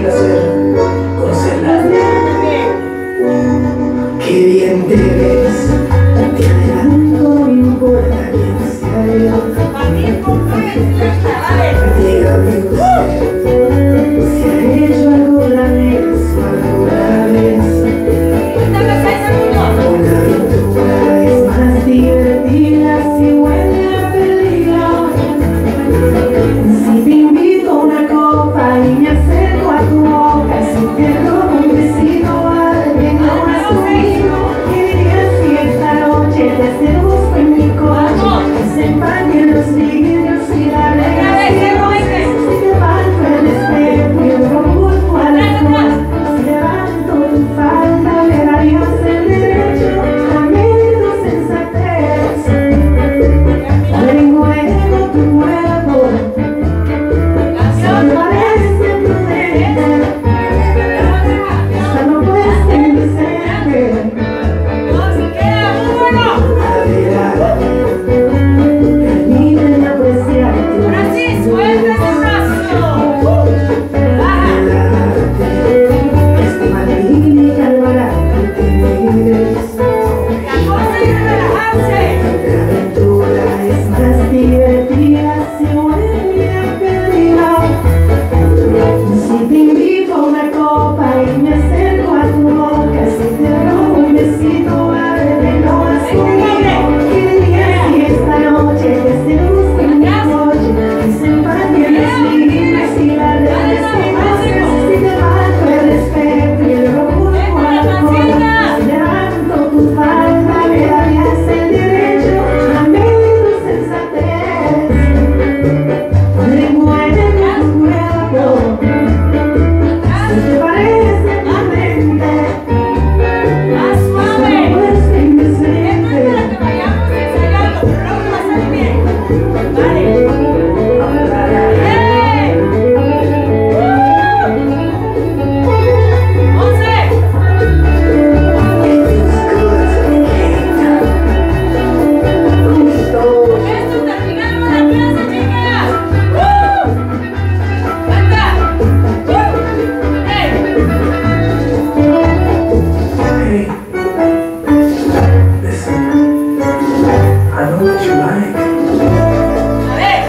placer conocerla. Qué bien te ves,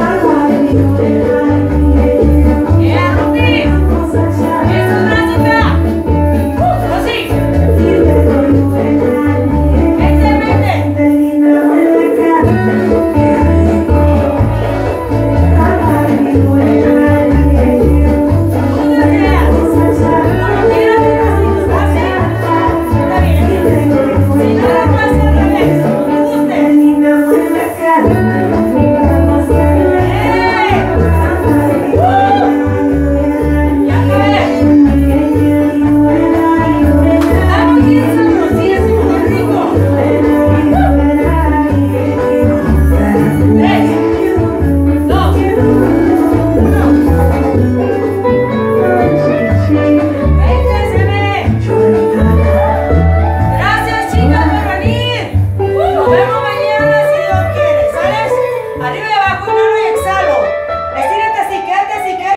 Hallelujah.